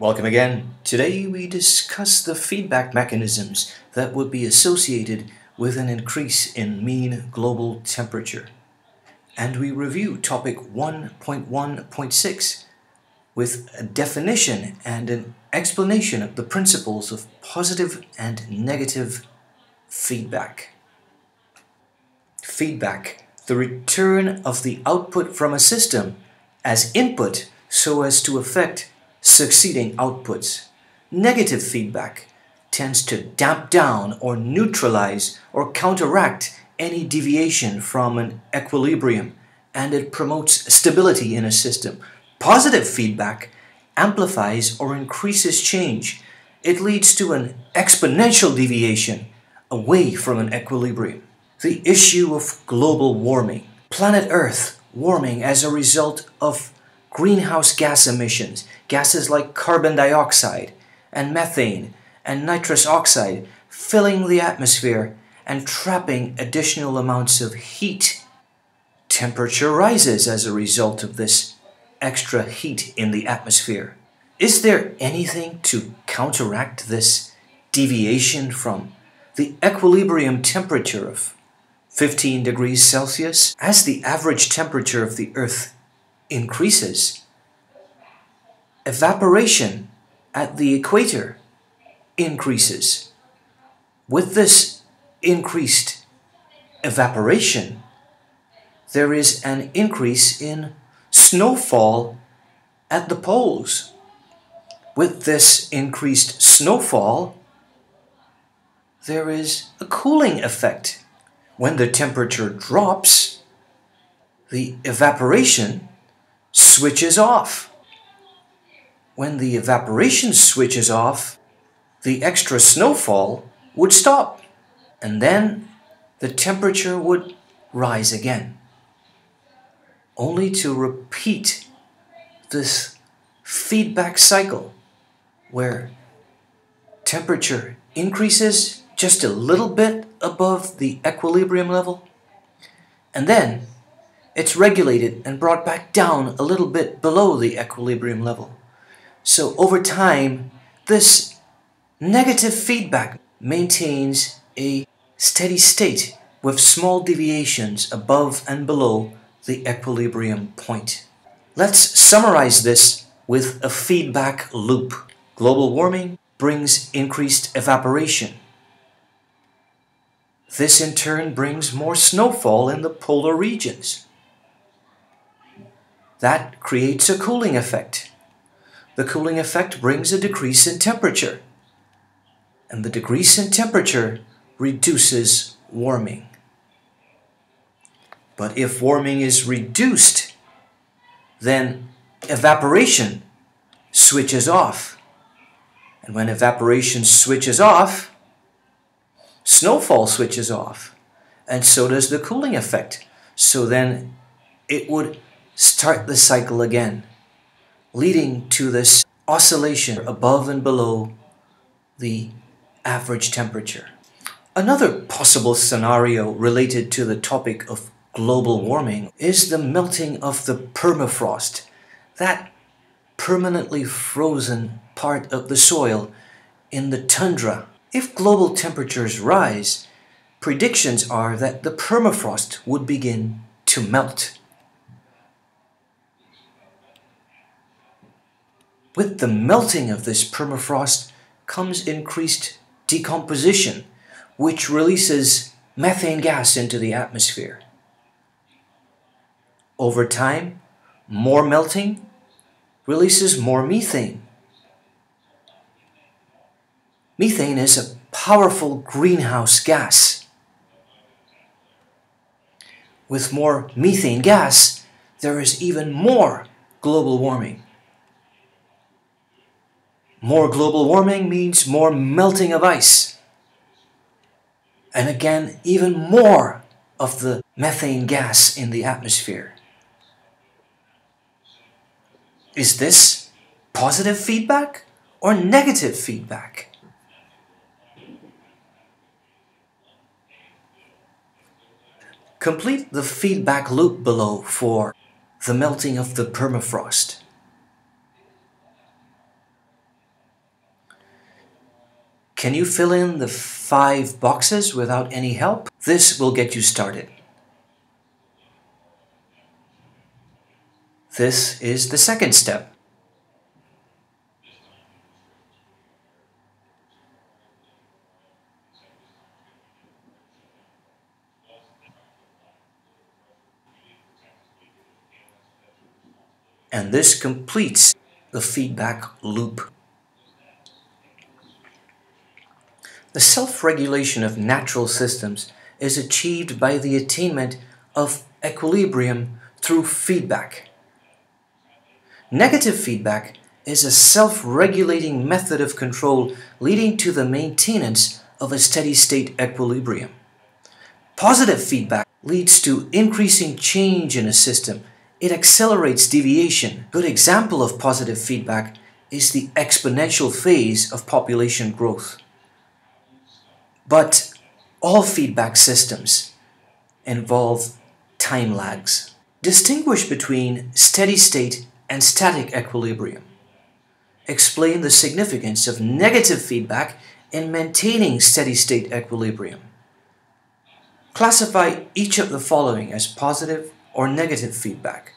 Welcome again. Today we discuss the feedback mechanisms that would be associated with an increase in mean global temperature. And we review topic 1.1.6 with a definition and an explanation of the principles of positive and negative feedback. Feedback, the return of the output from a system as input so as to affect succeeding outputs. Negative feedback tends to damp down or neutralize or counteract any deviation from an equilibrium and it promotes stability in a system. Positive feedback amplifies or increases change. It leads to an exponential deviation away from an equilibrium. The issue of global warming. Planet Earth warming as a result of greenhouse gas emissions, gases like carbon dioxide and methane and nitrous oxide filling the atmosphere and trapping additional amounts of heat. Temperature rises as a result of this extra heat in the atmosphere. Is there anything to counteract this deviation from the equilibrium temperature of 15 degrees Celsius as the average temperature of the Earth increases? Evaporation at the equator increases. With this increased evaporation, there is an increase in snowfall at the poles. With this increased snowfall, there is a cooling effect. When the temperature drops, the evaporation switches off. When the evaporation switches off, the extra snowfall would stop, and then the temperature would rise again, only to repeat this feedback cycle where temperature increases just a little bit above the equilibrium level, and then it's regulated and brought back down a little bit below the equilibrium level. So over time, this negative feedback maintains a steady state with small deviations above and below the equilibrium point. Let's summarize this with a feedback loop. Global warming brings increased evaporation. This in turn brings more snowfall in the polar regions. That creates a cooling effect. The cooling effect brings a decrease in temperature. And the decrease in temperature reduces warming. But if warming is reduced, then evaporation switches off. And when evaporation switches off, snowfall switches off. And so does the cooling effect. So then it would start the cycle again, leading to this oscillation above and below the average temperature. Another possible scenario related to the topic of global warming is the melting of the permafrost, that permanently frozen part of the soil in the tundra. If global temperatures rise, predictions are that the permafrost would begin to melt. With the melting of this permafrost comes increased decomposition, which releases methane gas into the atmosphere. Over time, more melting releases more methane. Methane is a powerful greenhouse gas. With more methane gas, there is even more global warming. More global warming means more melting of ice. And again, even more of the methane gas in the atmosphere. Is this positive feedback or negative feedback? Complete the feedback loop below for the melting of the permafrost. Can you fill in the five boxes without any help? This will get you started. This is the second step. And this completes the feedback loop. The self-regulation of natural systems is achieved by the attainment of equilibrium through feedback. Negative feedback is a self-regulating method of control leading to the maintenance of a steady state equilibrium. Positive feedback leads to increasing change in a system. It accelerates deviation. Good example of positive feedback is the exponential phase of population growth. But all feedback systems involve time lags. Distinguish between steady state and static equilibrium. Explain the significance of negative feedback in maintaining steady state equilibrium. Classify each of the following as positive or negative feedback.